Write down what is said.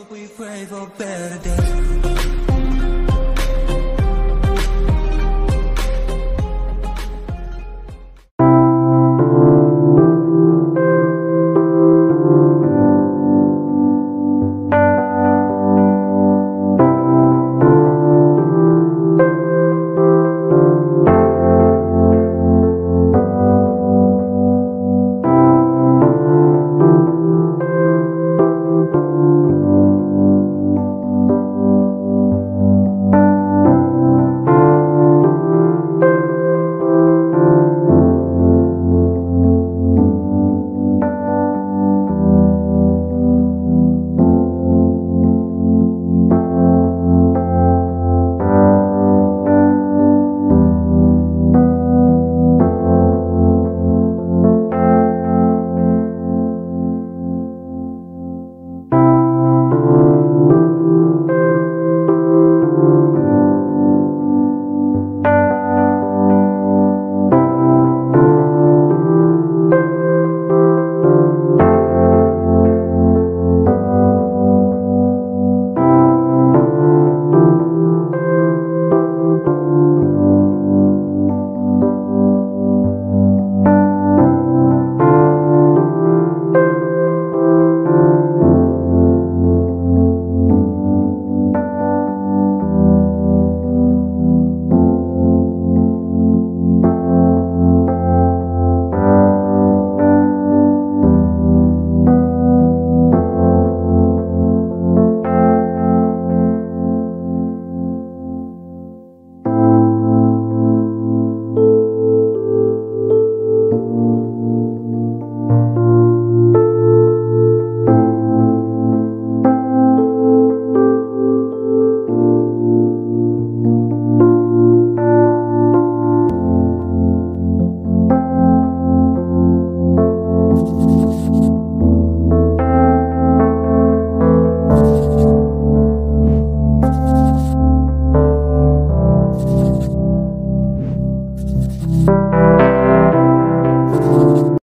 hope we pray for better days.